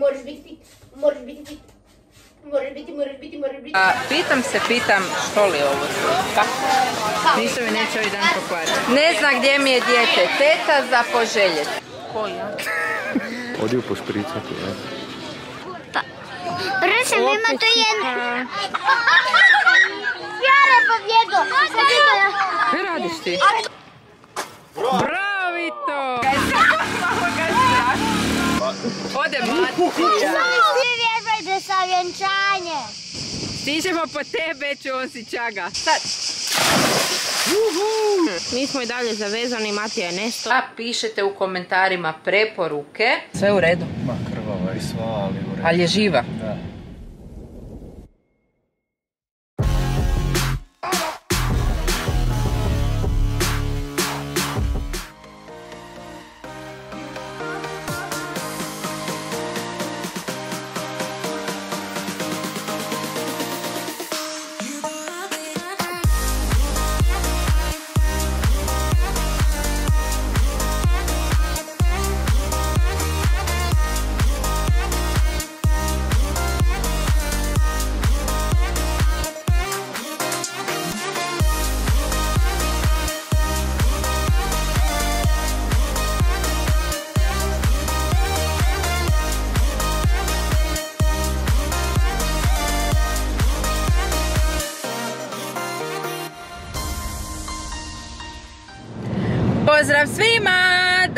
Moraš biti moraš biti. Moraš biti, moraš biti, moraš biti. A, pitam se, pitam, što li je ovo sve? Pa, ništa mi neće ovaj dan pokvariti. Ne zna gdje mi je dijete, teta za poželjeti. Koja? Odi ju pošpricati, ne? Prvo sam ima to jedno. Fjale pobjedo. Kaj radiš ti? Bravo Vito! Ode mati. Svi vježbajte sa vjenčanje. Stižemo po tebe, ću on si čaga. Sad. Mi smo i dalje zavezani, Matija je nesto. A pišete u komentarima preporuke. Sve u redu. Ma krvava i sva, ali u redu. Ali je živa. Da.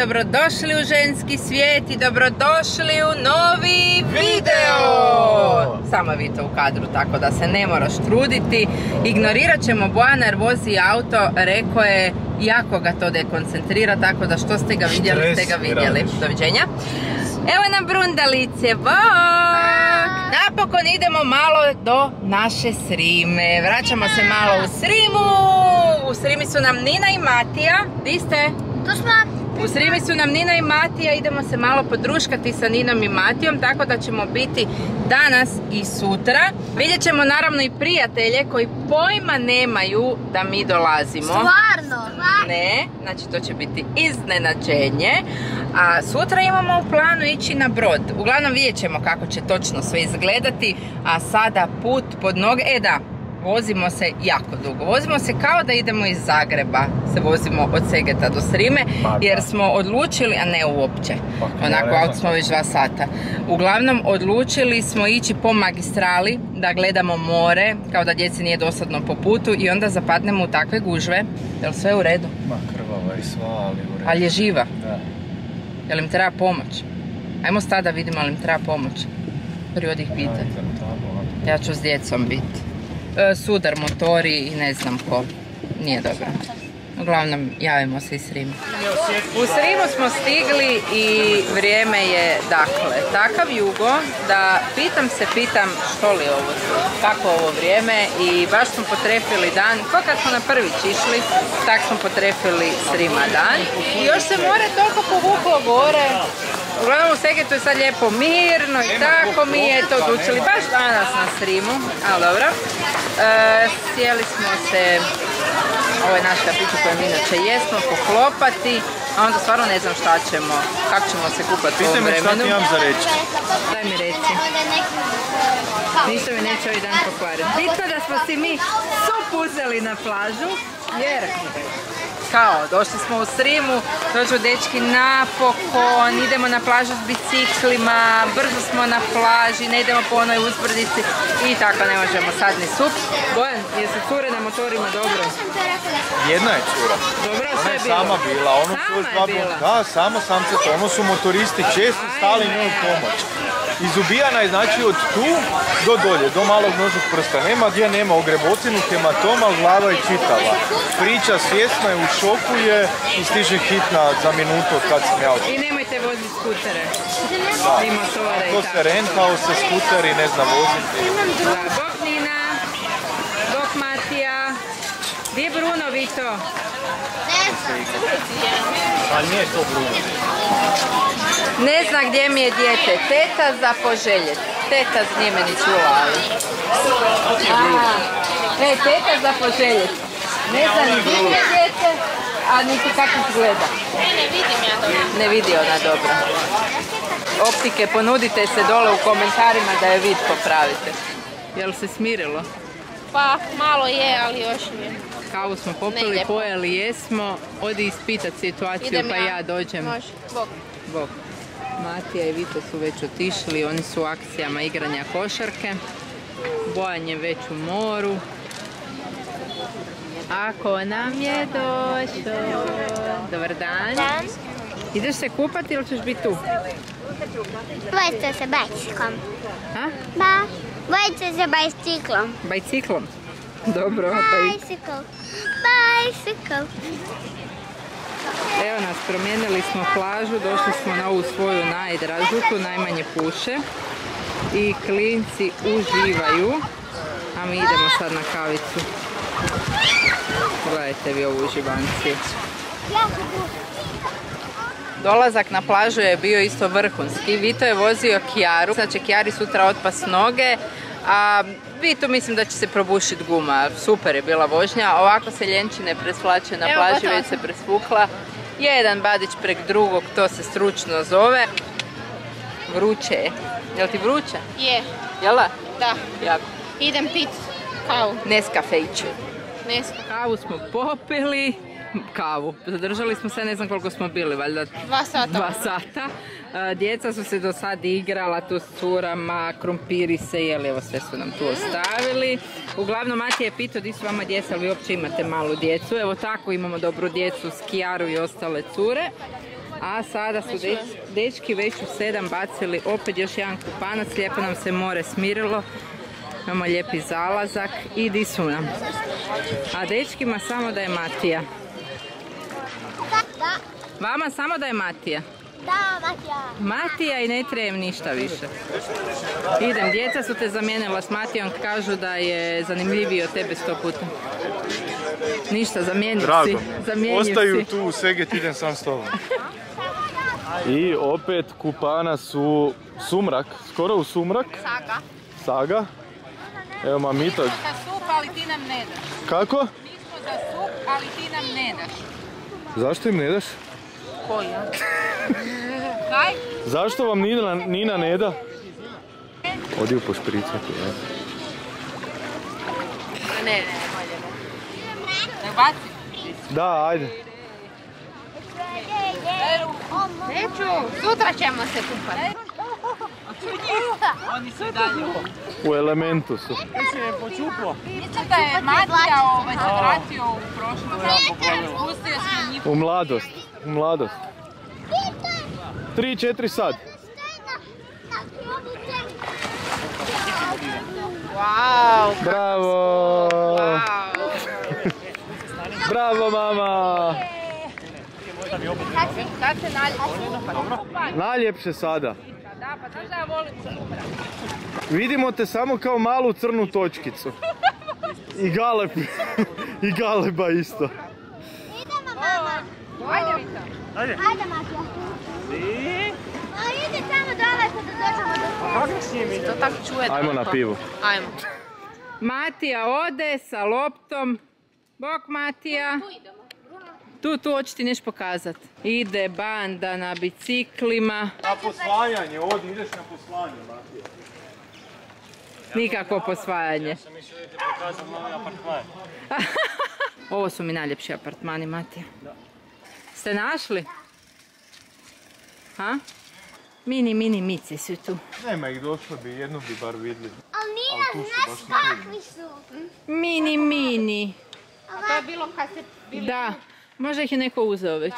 Dobrodošli u ženski svijet i dobrodošli u novi video! Samo vi to u kadru, tako da se ne moraš truditi. Ignorirat ćemo Bojana jer vozi auto, rekao je jako ga to dekoncentrira, tako da što ste ga vidjeli, ste ga vidjeli. radiš. Doviđenja. Evo nam Brundalice, bok! Napokon idemo malo do naše Srime. Vraćamo se malo u Srimu. U Srimi su nam Nina i Matija. Di ste? Tu smo. U Srimi su nam Nina i Matija, idemo se malo podruškati sa Ninom i Matijom, tako da ćemo biti danas i sutra. Vidjet ćemo naravno i prijatelje koji pojma nemaju da mi dolazimo. Stvarno. Ne, znači to će biti iznenađenje. A sutra imamo u planu ići na brod. Uglavnom vidjet ćemo kako će točno sve izgledati. A sada put pod noge. E da, vozimo se jako dugo. Vozimo se kao da idemo iz Zagreba. Se vozimo od Segeta do Srime. Pa. Jer smo odlučili, a ne uopće. Pa, Onako, auto smo već dva sata. Uglavnom, odlučili smo ići po magistrali da gledamo more, kao da djeci nije dosadno po putu i onda zapadnemo u takve gužve. Jel sve u redu? Ma krvava i sva, ali u redu. Ali je živa. Da. Jel im treba pomoć? Ajmo stada da vidimo ali im treba pomoć. Prvi od ih pita. Ja ću s djecom biti. E, sudar motori i ne znam ko. Nije dobro. Uglavnom, javimo se iz Rima. U Srimu smo stigli i vrijeme je dakle takav jugo da pitam se pitam što li ovo sve, kako ovo vrijeme i baš smo potrefili dan, ko kad smo na prvić išli, tak smo potrefili Srima dan i još se more toliko povuklo gore, Uglavnom u Segetu je sad lijepo mirno i tako mi je to odlučili baš danas na Srimu, ali dobro. E, sjeli smo se ovo je naš kafić u kojem inače jesmo, poklopati, a onda stvarno ne znam šta ćemo, kako ćemo se kupati u Pitaj ovom me šta ti vremenu. imam za reći. Daj mi reci, ništa mi neće ovaj dan pokvariti. Bitno da smo si mi sup uzeli na plažu, jer kao, došli smo u Srimu, dođu dečki napokon, idemo na plažu s biciklima, brzo smo na plaži, ne idemo po onoj uzbrdici i tako ne možemo sad ni sup. Bojan, jesu cure na motorima dobro? Jedna je cura. Dobro, Ona je bilo. sama bila, ono Sama je dva bila. Da, samo samce to, ono su motoristi često stali njoj pomoć. Izubijana je znači od tu do dolje, do malog nožnog prsta. Nema gdje nema ogrebotinu, hematoma, glava je čitava. Priča svjesna je, u šoku je i stiže hitna za minutu od kad sam ja. I nemojte voziti skutere. Da. I motore i To se rentao se skuteri, ne znam, voziti. Da, bok Nina, bok Matija. Gdje je Bruno Vito? Ali nije to Bruno. Ne zna gdje mi je dijete. Teta za poželjet. Teta nije me ni čula, ali. A, E, teta za poželjet. Ne zna ni gdje mi je. A niti kako izgleda. Ne, ne vidim ja dobro. Ne vidi ona dobro. Optike, ponudite se dole u komentarima da je vid popravite. Jel se smirilo? Pa, malo je, ali još mi je. Kavu smo popili, pojeli, jesmo. Odi ispitat situaciju Idem pa ja dođem. Može, bok. Bog. Matija i Vito su već otišli, oni su u akcijama igranja košarke. Bojan je već u moru. Ako nam je došao. Dobar dan. Dan. Ideš se kupati ili ćeš biti tu? Bojite se bajciklom. A? Ba. Bojite se bajciklom. Bajciklom. Dobro, pa Bicycle. Bicycle. Evo nas, promijenili smo plažu, došli smo na ovu svoju najdražu, tu najmanje puše. I klinci uživaju, a mi idemo sad na kavicu. Gledajte vi ovu uživanciju. Dolazak na plažu je bio isto vrhunski. Vito je vozio Kijaru, znači Kijari sutra otpas noge, a Vito mislim da će se probušiti guma. Super je bila vožnja. Ovako se ljenčine presvlače na plaži, već se presvukla. Jedan badić prek drugog, to se stručno zove. Vruće je. Jel ti vruće? Je, Jel da? da. Jako. Idem pit kavu. Neskafejče. Neska. Kavu smo popili, kavu. Zadržali smo se, ne znam koliko smo bili, valjda Dva sata. dva sata. E, Djeca su se do sad igrala tu s curama, krumpiri se jeli, evo sve su nam tu ostavili. Uglavnom, Matija je pitao di su vama djeca, ali vi uopće imate malu djecu. Evo tako imamo dobru djecu s Kijaru i ostale cure. A sada su dečki već u sedam bacili opet još jedan kupanac, lijepo nam se more smirilo. Imamo lijepi zalazak i di su nam. A dečkima samo da je Matija. Da. Vama samo da je Matija. Da, Matija. Matija i ne trebam ništa više. Idem, djeca su te zamijenila s Matijom, kažu da je zanimljiviji od tebe sto puta. Ništa, zamijenio si. Ostaju tu u Seget, idem sam s tobom. I opet kupana su sumrak, skoro u sumrak. Saga. Saga. Evo mamita. Za sup, ali ti nam ne daš. Kako? Mi smo za sup, ali ti nam ne daš. Zašto im ne daš? Koja? Kaj? Zašto vam Nina, Nina ne da? Odi u pošpricati, ja. Ne, ne, ne. Ne baci. Da, ajde. Neću, sutra ćemo se kupati. Oni su i dalje. U elementu su. Mislim da je Matija ovaj se vratio u prošlost. U mladost. U mladost. Tri, četiri sad. Wow, Bravo! wow. Bravo mama! Se? Najljepše sada. Da, pa znaš da ja volim Vidimo te samo kao malu crnu točkicu. I galeb. I galeba isto. Idemo, mama. Ajde Vita. Ajde, Matija. A ide tamo dole kada dođemo do To tako čuje. Ajmo na pivu. Ajmo. Matija ode sa loptom. Bok Matija. Tu, tu hoću ti nešto pokazat. Ide banda na biciklima. Na posvajanje, odi, ideš na posvajanje, Matija. Nikakvo posvajanje. Ovo su mi najljepši apartmani, Matija. Ste našli? Ha? Mini, mini mice su tu. Nema ih, došlo bi, jednu bi bar vidjeli. Ali tu Nina, su, znaš kakvi su? Mini, mini. A to je bilo kad se bili... Da, možda ih je neko uzeo već.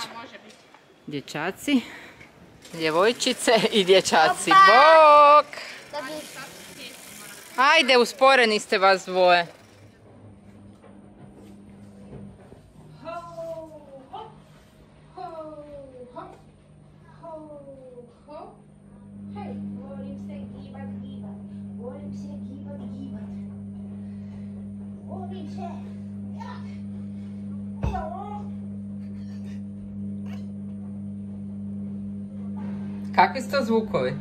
Dječaci, djevojčice i dječaci. Bok! Da. Ajde, usporeni ste vas dvoje. Volim Kakvi su to zvukovi?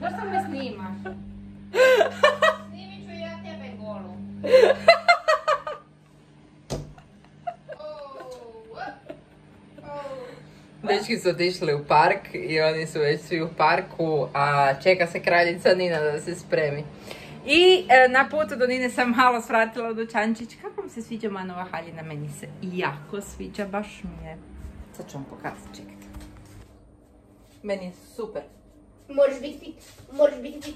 Zašto me snimaš? Snimit ću ja tebe golu. Dečki su otišli u park i oni su već svi u parku, a čeka se kraljica Nina da se spremi. I e, na putu do Nine sam malo svratila u dućančić. Kako mi se sviđa manova haljina? Meni se jako sviđa, baš mi je. Sad ću vam pokazati, čekajte. Meni je super. Moraš biti fit, moraš biti fit.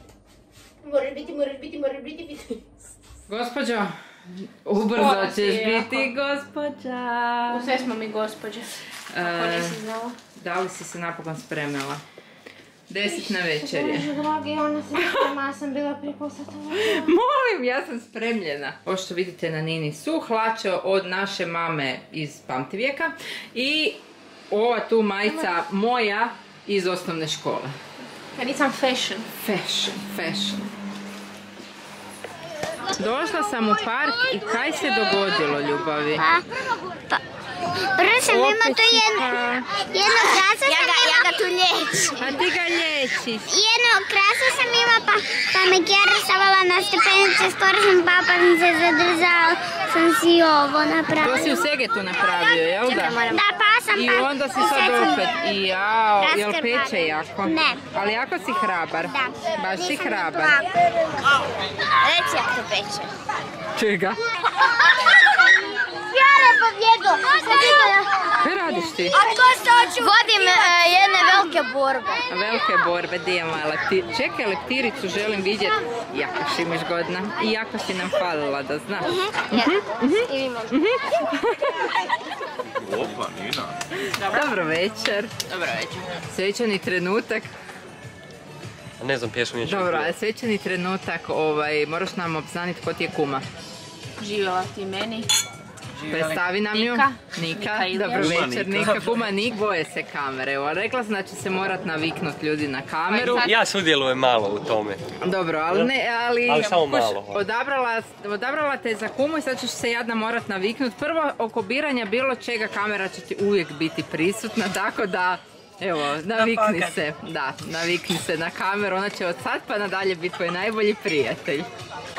Moraš biti, moraš biti, moraš biti fit. Gospođo, ubrzo ćeš biti gospođa. U sve smo mi gospođe. Ako E, nisi znala. Da li si se napokon spremila? Deset na večer je. Bože dragi, ona se sprema, ja sam bila. Molim, ja sam spremljena. Ovo što vidite na Nini su hlače od naše mame iz pamtivijeka i ova tu majica moja iz osnovne škole. Ja nisam fashion. Fashion, fashion. Došla sam u park i kaj se dogodilo, ljubavi? Pa, pa. Sam imao Opet tu si jednu, pa- jednu krasu ja ga, ja ga tu lječim. A ti ga liječiš. Jednu krasu sam imala pa, pa me Kjera stavala na stepenice, skoro sam papa sam se zadržala, sam si ovo To napravila. si u Segetu napravio, jel da? Da, pa sam I pa, onda si i sad sam- opet. I jao, jel peče jako? Ne. Ali jako si hrabar. Da. Baš si hrabar. Reci ako to peče. Čega? Pobjegao. Kaj radiš ti? A tko se? Vodim e, jedne velike borbe. Velike borbe, di je moja lepti... Čekaj, leptiricu želim vidjet. Jako si miš godna. I jako si nam falila, da znaš. I vi možete. Opa, Nina. Dobro večer. Dobro večer. Svečani trenutak. Ne znam pjesmu neću. Dobro, a svečani trenutak, ovaj, moraš nam obznaniti ko ti je kuma. Živjela ti meni. Predstavi nam ju. Nika. Nika, dobro večer, Nika. Kuma Nik, boje se kamere. Evo, rekla sam da će se morat naviknut ljudi na kameru. Ja sudjelujem malo u tome. Dobro, ali ne, ali... Ali samo malo. Odabrala, odabrala te za kumu i sad ćeš se jadna morat naviknut. Prvo, oko biranja bilo čega kamera će ti uvijek biti prisutna, tako da... Evo, navikni se, da, navikni se na kameru, ona će od sad pa nadalje biti tvoj najbolji prijatelj.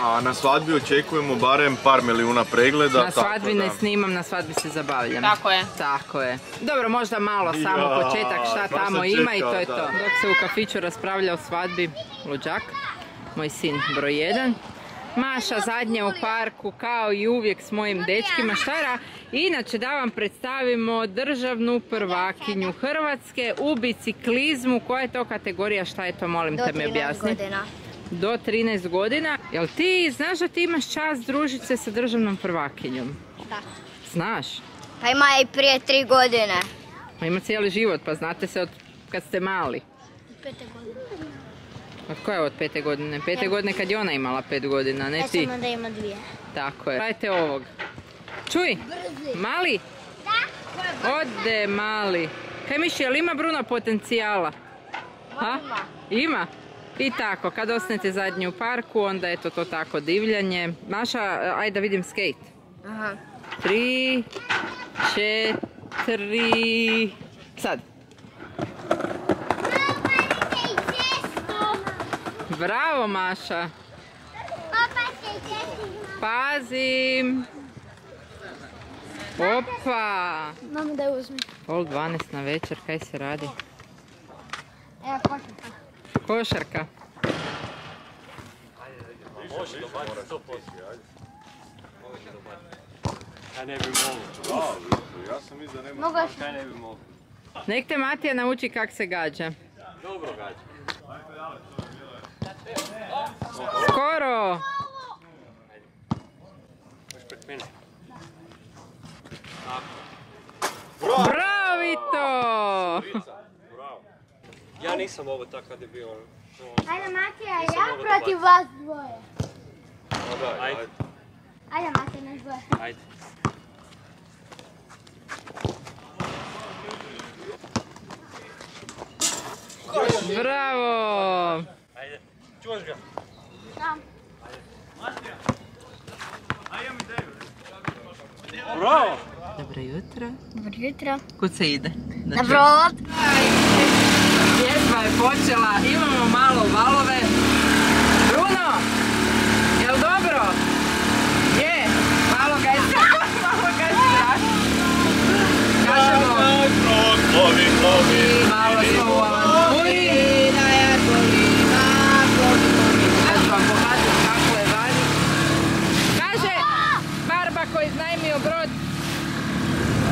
A na svadbi očekujemo barem par milijuna pregleda. Na tako svadbi ne da. snimam, na svadbi se zabavljam. Tako je. Tako je. Dobro, možda malo samo početak šta tamo ima i to je da. to. Dok se u kafiću raspravlja o svadbi, luđak, moj sin broj jedan. Maša zadnja u parku kao i uvijek s mojim dečkima. Šta ra? Inače da vam predstavimo državnu prvakinju Hrvatske u biciklizmu. Koja je to kategorija? Šta je to? Molim te mi objasni. godina. Do 13 godina. Jel ti znaš da ti imaš čast se sa državnom prvakinjom? Da. Znaš? Pa ima i prije tri godine. Ma ima cijeli život, pa znate se od kad ste mali. Pete godine. Od koje od pete godine? Pete godine kad je ona imala pet godina, ne ti. da ima dvije. Tako je. Gledajte ovog. Čuj, mali? Ode mali. Kaj miši, jel ima Bruno potencijala? Ha? Ima? I tako, kad osnete zadnji u parku, onda je to to tako divljanje. Maša, ajde da vidim skate. Aha. Tri, četiri, sad. Bravo Maša. Pazim. Opa. Mamo da je uzmi. Pol 12 na večer, kaj se radi? Evo košarka. Košarka. Može dobaciti 100%. Ja ne sam Ja ne bi. Nek te Matija nauči kak se gađa. Dobro gađa. Skoro. Možeš prek mene. Bravo Vito. Ja nisam ovo tako kad je bio. Ajde Matija, ja protiv vas dvoje. Ajde, Ajde Matija, naš dvoje. ajde. Bravo. Ajde. Čuvaš ga? Da. Bravo! Dobro jutro. Dobro jutro. Kud se ide? Da Na Gužva je počela, imamo malo valove. Bruno, jel dobro? Je, malo ga je malo ga je strah. Kažemo, malo smo u avanturi. Sad ću vam pokazati kako je vani. Kaže, Barba koji iznajmio brod,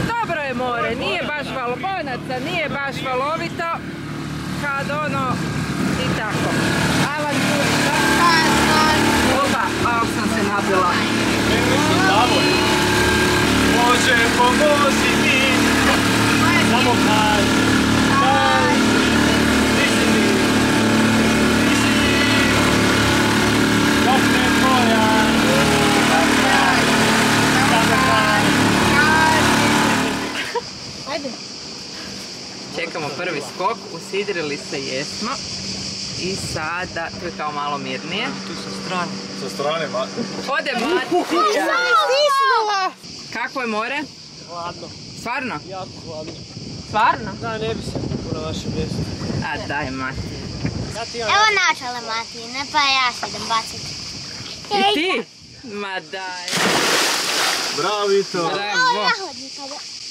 dobro je more, nije baš valobonaca, nije baš valovito, kad ono, i tako. Avantura. Opa, a sam se nabila. Može pomozi mi, samo kaj, kaj, nisi mi, nisi mi, dok ne tvoja, Čekamo prvi skok, usidrili se jesmo. I sada, tu je kao malo mirnije. Sa strane, ma... Ode Matija. Kako je more? hladno, Stvarno? jako hladno. Stvarno? Da, ne bi se kupio na vašem mjestu. A daj Mati. Evo načale Matine, pa ja se idem baciti. I ti? Ma daj. Bravo, Vito. Bravo.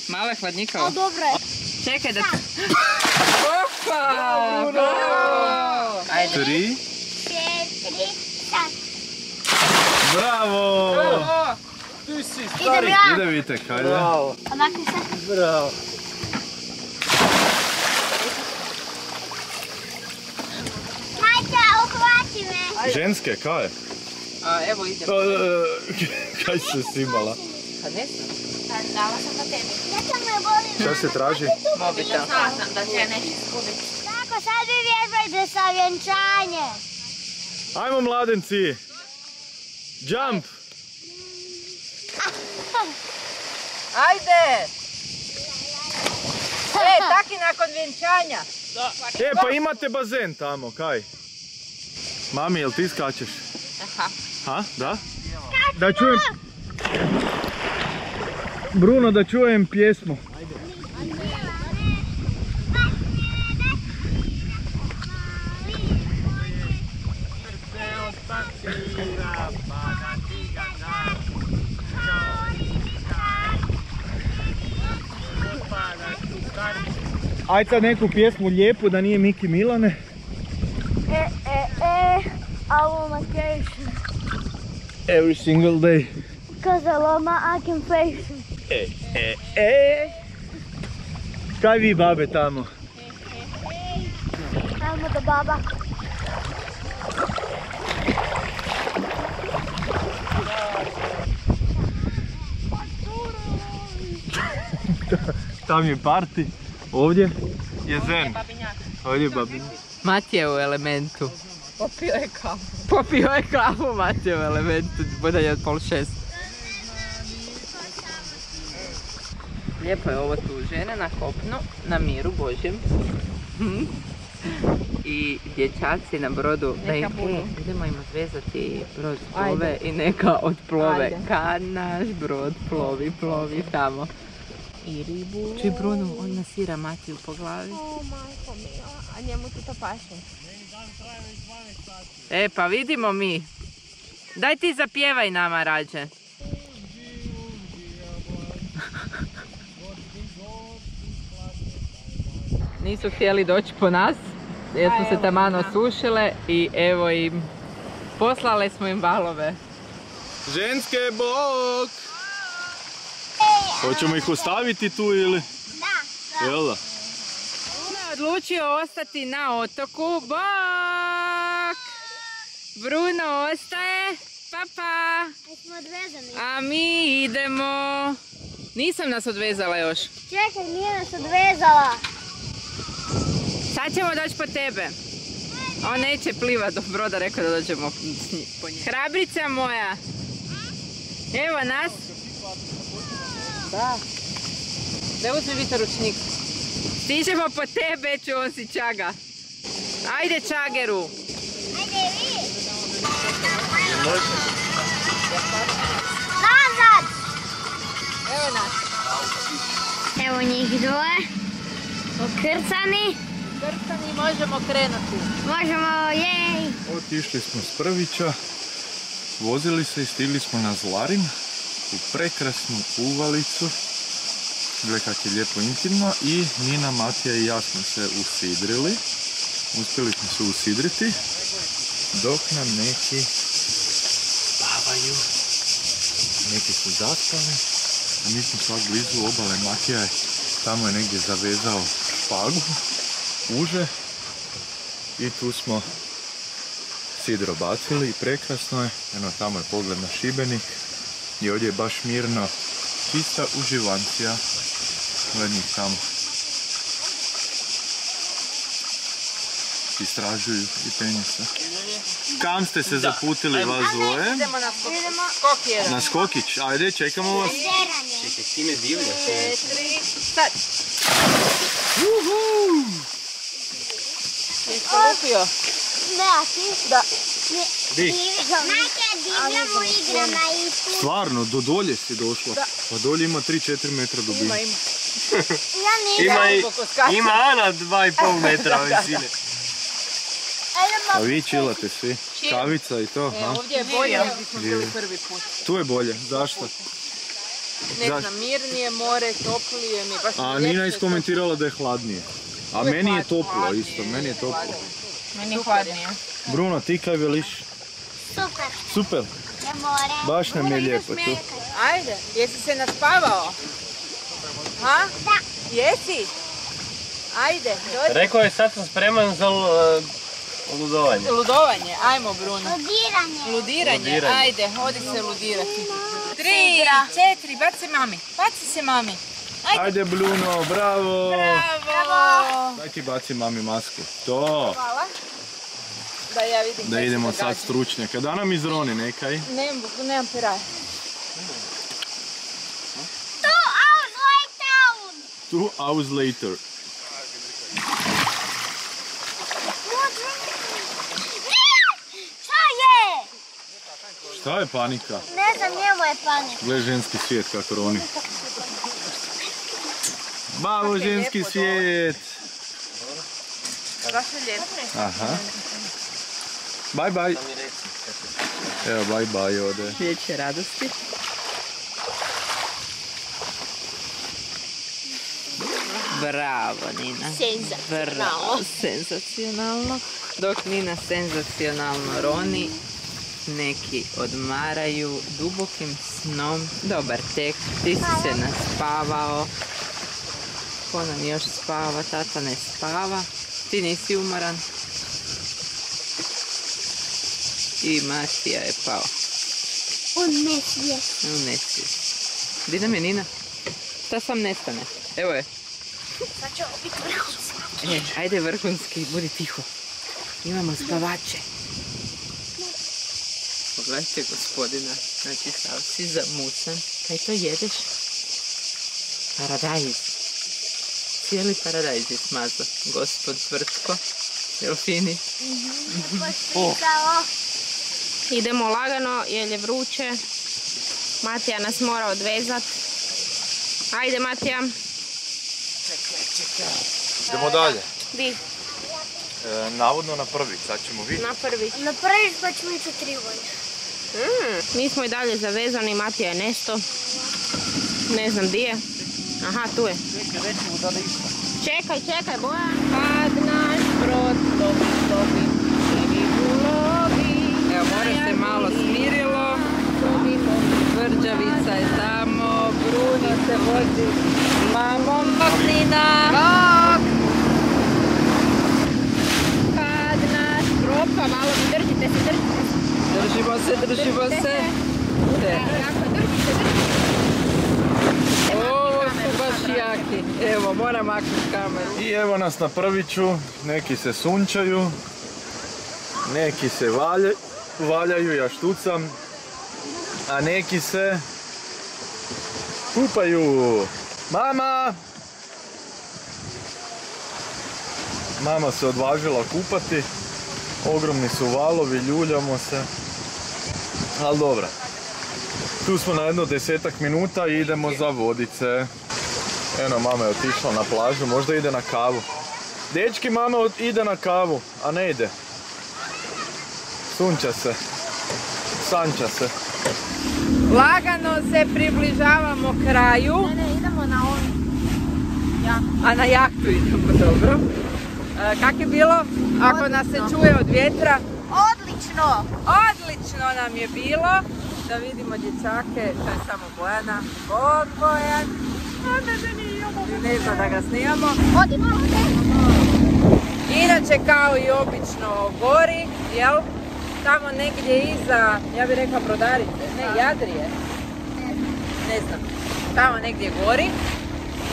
Malo je hladnikavo. Dobro je. Čekaj da... Opa! Bravo! Ajde. Tri. Četiri, sad. Bravo. Ti si Idem stari. ja. Ide Vitek, hajde. Bravo, Omakni se. bravo. Majka, uhvati me. Ženske, kaj? A, evo idem. Kaj se simala? Pa ne znam. Dala sam to tebi. Neka me boli. Šta se traži? Mobitel. Znala sam da će neće izgubiti. Tako, sad vi vježbajte sa vjenčanje. Ajmo mladenci. Jump. Ajde! E, taki nakon vjenčanja. E, pa imate bazen tamo, kaj? Mami, jel ti skačeš? Aha. Ha, da? Da čujem... Bruno, da čujem pjesmu. Ajde sad neku pjesmu lijepu da nije Miki Milane. E, I'm on vacation. Every single day. Cause I love my occupation. E, e, e. Kaj vi babe tamo? Ajmo do baba. Tam je party. Ovdje je zen. Ovdje je babinjak. Matija je u elementu. Popio je kafu. Popio je kafu, Matija je u elementu. Bude od pol šest. Lijepo je ovo tu, žene na kopnu, na miru Božjem. I dječaci na brodu, da im, e, idemo im odvezati brod plove i neka odplove. Kad naš brod plovi, plovi tamo. I ribu. Čuj Bruno, on nasira Matiju po glavi. O, majko mila, a njemu ti to paše. E, pa vidimo mi. Daj ti zapjevaj nama rađe. Nisu htjeli doći po nas, jer su se tamano sušile i evo im, poslale smo im valove. Ženske bok! Hoćemo ih ostaviti tu ili? Da. Jel da? Odlučio ostati na otoku. Bok! Bruno ostaje. Papa! Jesmo odvezani. A mi idemo. Nisam nas odvezala još. Čekaj, nije nas odvezala. Sad ćemo doći po tebe. On neće plivat do broda, rekao da dođemo po njih. Hrabrica moja. Evo nas. Da. Da uzmi Vita ručnik. Stižemo po tebe, ću on si čaga. Ajde čageru. Ajde vi. Nazad. Evo nas. Evo njih dvoje. Okrcani. Krcani možemo krenuti. Možemo, jej! Otišli smo s Prvića, vozili se i stigli smo na Zlarin u prekrasnu uvalicu. Gle kak je lijepo intimno i Nina, Matija i ja smo se usidrili. Uspjeli smo se usidriti dok nam neki spavaju. Neki su zaspali, a mi smo sad blizu obale. Matija je tamo je negdje zavezao špagu, uže i tu smo sidro bacili i prekrasno je. Eno tamo je pogled na Šibenik i ovdje je baš mirno. Čista uživancija. Gledni tamo. Istražuju i penju se. Kam ste se zaputili vas dvoje? Idemo na skok jedan. Na skokić. Ajde, čekamo vas. Čekaj, ti me divljaš. Četiri, sad. Jesi lupio? Ne, a ti? Da. Di? Majke, divljamo igrama i tu. Stvarno, do dolje si došla. Pa dolje ima 3-4 metra dubine. Ima, ima. Ima, i- ima Ana 2,5 metra visine. A vi čilate svi? Kavica i to, E, ovdje je bolje nego gdje smo bili prvi put. Tu je bolje, zašto? Ne znam, mirnije more, toplije mi baš A Nina iskomentirala da je hladnije. A meni je toplo isto, meni je toplo. Meni je hladnije. Bruno, ti kaj veliš? Super. Super, Je more. baš nam je lijepo tu. Ajde, jesi se naspavao? Ha? Da. Jesi? Ajde, dođi. Rekao je sad sam spreman za uh, ludovanje. Ludovanje, ajmo Bruno. Ludiranje. Ludiranje, Ludiranje. ajde, hodi se ludirati. Tri, četiri, baci mami, baci se mami. Ajde, Ajde Bruno, bravo! bravo. Daj ti baci mami masku. To! Hvala. Da ja vidim Da se idemo sad stručnjaka. Da nam izroni nekaj. Nemam, nemam peraj. Two hours later. Šta je? Šta je panika? Ne znam, njemu je panik. Gle ženski svijet kako roni. Bravo ženski svijet! Baš je lijepo. Aha. Bye bye. Evo bye bye ode. Vijeće radosti. Bravo Nina. Bravo. Senzacionalno. Dok Nina senzacionalno roni, neki odmaraju dubokim snom. Dobar tek, ti si se naspavao. Ko nam još spava? Tata ne spava. Ti nisi umoran. I Matija je pao. On ne smije. U nesvijest. Di nam je Nina? Šta sam nestane? Evo je. Sad će ovo biti vrhunski. E, ajde vrhunski, budi tiho. Imamo spavače. Pogledajte gospodina, znači sav si zamucan. Kaj to jedeš? Paradajz. Cijeli paradajz je smazo. Gospod Tvrtko. Jel fini? Kao. Idemo lagano jer je vruće. Matija nas mora odvezat. Ajde Matija. Idemo dalje. Di? E, navodno na prvi, sad ćemo vidjeti. Na prvi. Na prvi pa ćemo ići tri godine. Mm, mi smo i dalje zavezani, Matija je nesto. Ne znam di je. Aha, tu je. Čekaj, čekaj, Bojan. Kad naš brod lovi, lovi, ribu lovi. Evo, more se malo smirilo. Tvrđavica je tamo, Bruno se vozi mamom. Bok, Nina! Bok! Kad naš propa, malo mi držite se, držite se. Držimo se, držimo se. Te. Jako, držite, držite. Ovo su baš jaki. Evo, moram maknuti kameru. I evo nas na prviću, neki se sunčaju, neki se valja- valjaju, ja štucam, a neki se kupaju. Mama! Mama se odvažila kupati, ogromni su valovi, ljuljamo se, ali dobro. Tu smo na jedno desetak minuta i idemo za vodice. Eno, mama je otišla na plažu, možda ide na kavu. Dečki, mama ide na kavu, a ne ide. Sunča se. Sanča se. Se približavamo kraju. Ne, ne, idemo na ovu. A na jahtu idemo, dobro. E, kak je bilo? Ako nas se čuje od vjetra. Odlično! Odlično nam je bilo. Da vidimo dječake, to je samo Bojana. Bog Bojan. Ne zna da ga snimamo. Inače kao i obično gori, jel? Tamo negdje iza, ja bih rekla brodarice, ne Jadrije. Ne znam. Tamo negdje gori.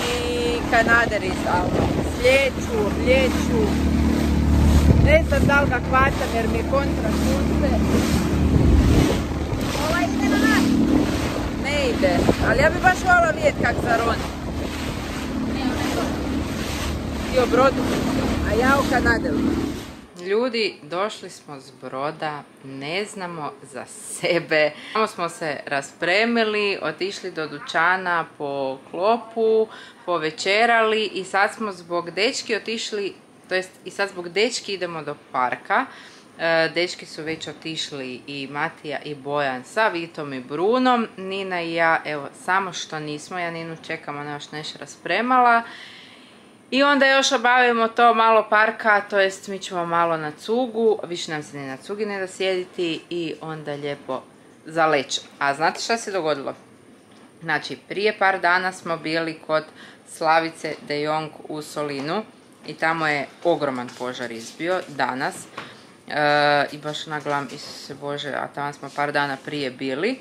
I kanaderi stalno slijeću, vlijeću. Ne znam da li ga hvatam jer mi je kontra sunce. Ova ide na nas. Ne ide, ali ja bi baš voljela vidjeti kak zaroni. Ti o brodu, a ja u Kanadelu. Ljudi, došli smo s broda, ne znamo za sebe. Samo smo se raspremili, otišli do dućana po klopu, povečerali i sad smo zbog dečki otišli, to jest i sad zbog dečki idemo do parka. E, Dečki su već otišli i Matija i Bojan sa Vitom i Brunom. Nina i ja, evo, samo što nismo, ja Ninu čekam, ona još nešto raspremala. I onda još obavimo to malo parka, to jest mi ćemo malo na cugu, više nam se ni na cugi ne da sjediti i onda lijepo zaleći. A znate šta se dogodilo? Znači, prije par dana smo bili kod Slavice de Jong u Solinu i tamo je ogroman požar izbio danas. E, I baš naglam, Isuse Bože, a tamo smo par dana prije bili.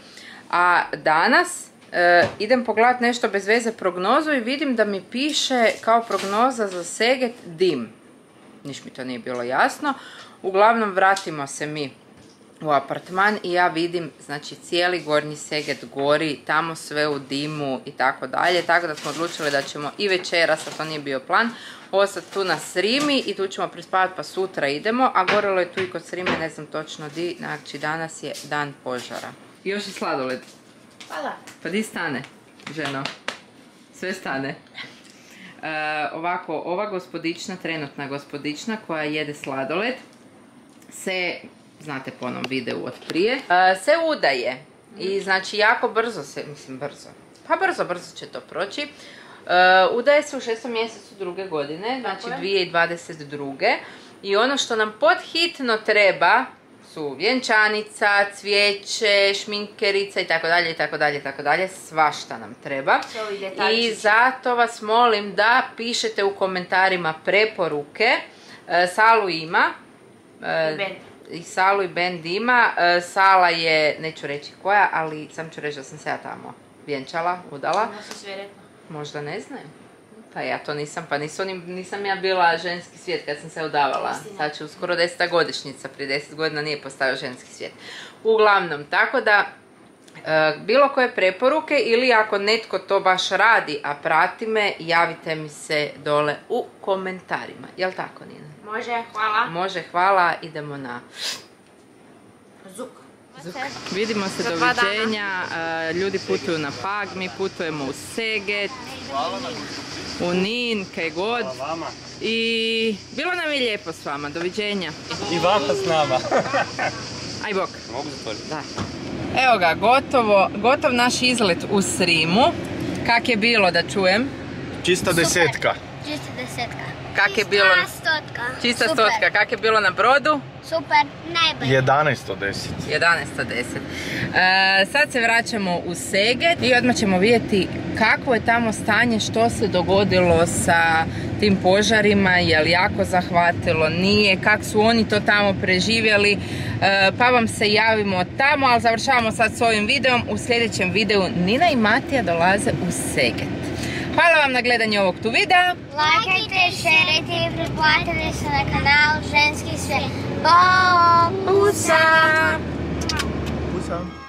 A danas e, idem pogledat nešto bez veze prognozu i vidim da mi piše kao prognoza za Seget dim. Niš mi to nije bilo jasno. Uglavnom vratimo se mi u apartman i ja vidim znači cijeli gornji Seget gori, tamo sve u dimu i tako dalje, tako da smo odlučili da ćemo i večeras, a to nije bio plan, ostati tu na Srimi i tu ćemo prespavati pa sutra idemo, a gorilo je tu i kod Srime, ne znam točno di, znači danas je dan požara. Još i sladoled. Hvala. Pa di stane, ženo? Sve stane. E, ovako, ova gospodična, trenutna gospodična koja jede sladoled, se, znate po onom videu od prije, e, se udaje. I znači jako brzo se, mislim brzo, pa brzo, brzo će to proći. E, udaje se u šestom mjesecu druge godine, znači 2022. I ono što nam podhitno treba su vjenčanica, cvijeće, šminkerica i tako dalje i tako dalje i tako dalje. Svašta nam treba. I zato vas molim da pišete u komentarima preporuke. E, Salu ima. e, I Salu i bend ima. E, Sala je, neću reći koja, ali sam ću reći da sam se ja tamo vjenčala, udala. Možda ne znaju. Pa ja to nisam, pa nisu nisam ja bila ženski svijet kad sam se. Sad će uskoro deseta godišnjica, prije deset godina nije postao ženski svijet. Uglavnom, tako da e, bilo koje preporuke ili ako netko to baš radi, a prati me, javite mi se dole u komentarima. Jel tako, Nina? Može, hvala. Može, hvala, idemo na... Vidimo se, doviđenja. E, Ljudi putuju na Pag, mi putujemo u Seget, u Nin, kaj god. Vama. I bilo nam je lijepo s vama, doviđenja. I vama s nama. Aj bok. Mogu zatvoriti? Da. Evo ga, gotovo, gotov naš izlet u Srimu. Kak je bilo da čujem? Čista desetka. Čista desetka. Kak je bilo? Čista stotka. Čista stotka, kak je bilo na brodu? Super, najbolje. 11 od 10. 11.10. E, sad se vraćamo u Seget i odmah ćemo vidjeti kako je tamo stanje, što se dogodilo sa tim požarima, je li jako zahvatilo, nije, kak su oni to tamo preživjeli, E, pa vam se javimo tamo, ali završavamo sad s ovim videom. U sljedećem videu Nina i Matija dolaze u Seget. Hvala vam na gledanje ovog tu videa. Lajkajte, šerite i pretplatite se na kanal Ženski svijet. 아, 우삼. 우삼.